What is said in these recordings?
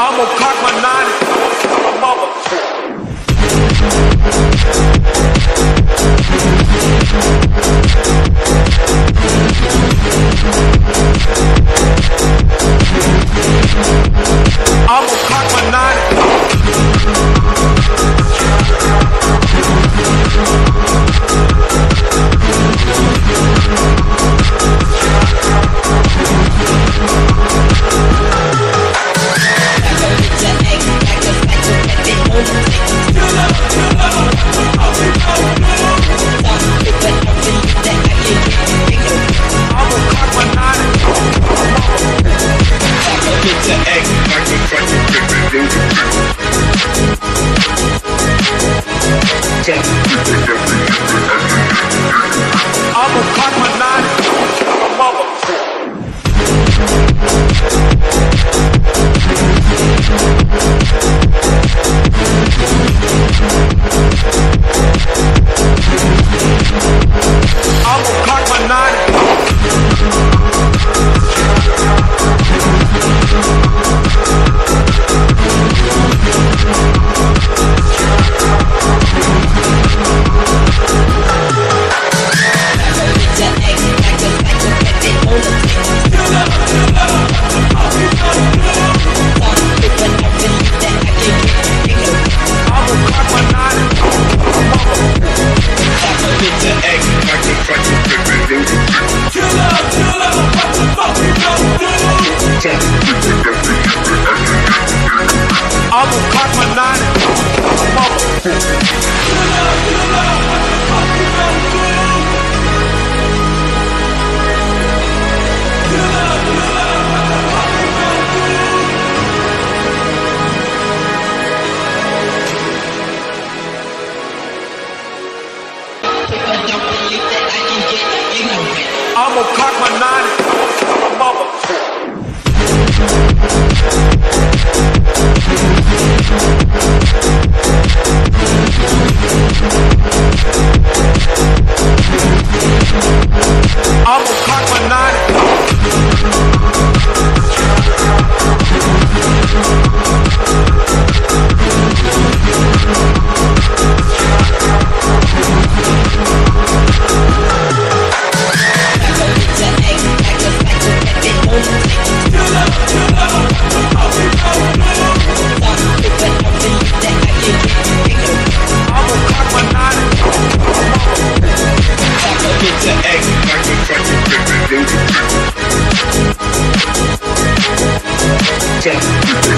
I'm gonna cock my nine. I'm a mother. Check. Yeah.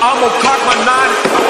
I'ma cock my nine.